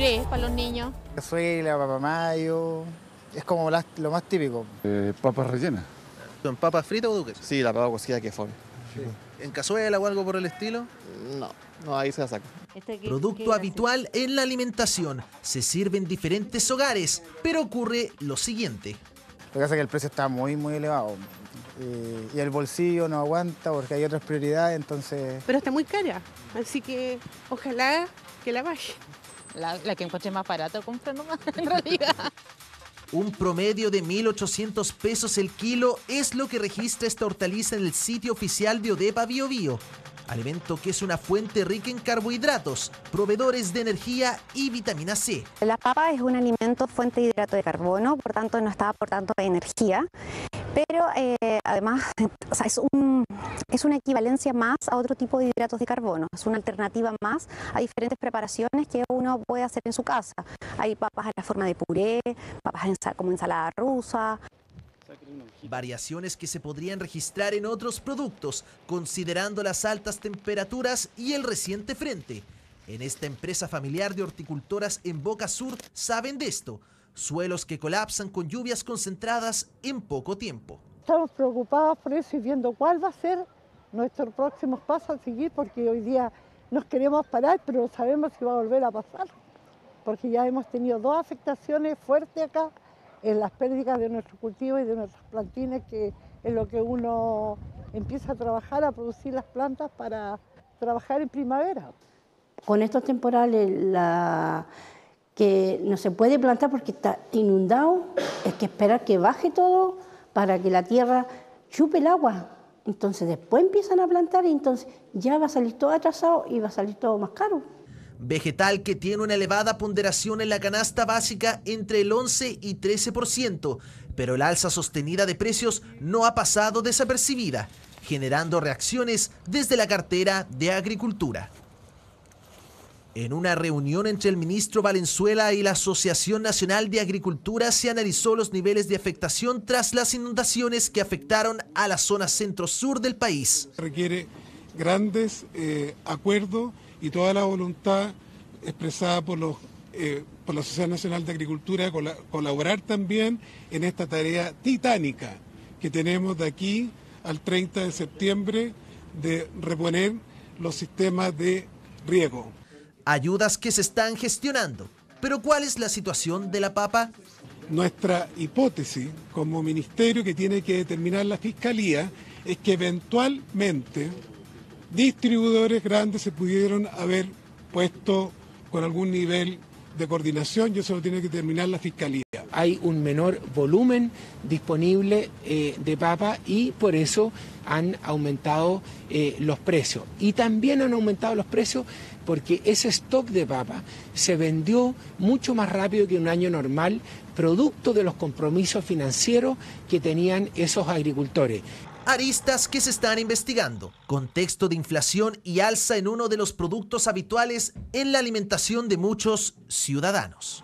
puré para los niños. Cazuela, papamayo, es como lo más típico. Eh, papas rellenas. ¿Son papas fritas o duques? Sí, la papa cocida que fue. ¿En cazuela o algo por el estilo? No, no, ahí se la saca. Este Producto habitual en la alimentación. Se sirve en diferentes hogares, pero ocurre lo siguiente. Lo que pasa es que el precio está muy, muy elevado. Eh, y el bolsillo no aguanta porque hay otras prioridades, entonces... Pero está muy cara, así que ojalá que la baje. La, que encuentre más barato, compra nomás, en realidad. Un promedio de 1.800 pesos el kilo es lo que registra esta hortaliza en el sitio oficial de Odepa Bio Bio. Alimento que es una fuente rica en carbohidratos, proveedores de energía y vitamina C. La papa es un alimento fuente de hidrato de carbono, por tanto no está aportando energía pero eh, además es, es una equivalencia más a otro tipo de hidratos de carbono, es una alternativa más a diferentes preparaciones que uno puede hacer en su casa. Hay papas en la forma de puré, papas como ensalada rusa. Variaciones que se podrían registrar en otros productos, considerando las altas temperaturas y el reciente frente. En esta empresa familiar de horticultoras en Boca Sur saben de esto suelos que colapsan con lluvias concentradas en poco tiempo. Estamos preocupados por eso y viendo cuál va a ser nuestro próximo paso a seguir, porque hoy día nos queremos parar, pero no sabemos si va a volver a pasar, porque ya hemos tenido dos afectaciones fuertes acá en las pérdidas de nuestro cultivo y de nuestros plantines, que es lo que uno empieza a trabajar, a producir las plantas para trabajar en primavera. Con estos temporales, la que no se puede plantar porque está inundado, hay que esperar que baje todo para que la tierra chupe el agua. Entonces después empiezan a plantar y entonces ya va a salir todo atrasado y va a salir todo más caro. Vegetal que tiene una elevada ponderación en la canasta básica entre el 11 y 13%, pero el alza sostenida de precios no ha pasado desapercibida, generando reacciones desde la cartera de Agricultura. En una reunión entre el ministro Valenzuela y la Asociación Nacional de Agricultura se analizó los niveles de afectación tras las inundaciones que afectaron a la zona centro-sur del país. Requiere grandes eh, acuerdos y toda la voluntad expresada por, los, eh, por la Sociedad Nacional de Agricultura de colaborar también en esta tarea titánica que tenemos de aquí al 30 de septiembre de reponer los sistemas de riego ayudas que se están gestionando. Pero ¿cuál es la situación de la papa? Nuestra hipótesis como ministerio que tiene que determinar la fiscalía es que eventualmente distribuidores grandes se pudieron haber puesto con algún nivel de coordinación y eso lo tiene que determinar la fiscalía. Hay un menor volumen disponible eh, de papa y por eso han aumentado eh, los precios. Y también han aumentado los precios porque ese stock de papa se vendió mucho más rápido que un año normal, producto de los compromisos financieros que tenían esos agricultores. Aristas que se están investigando, contexto de inflación y alza en uno de los productos habituales en la alimentación de muchos ciudadanos.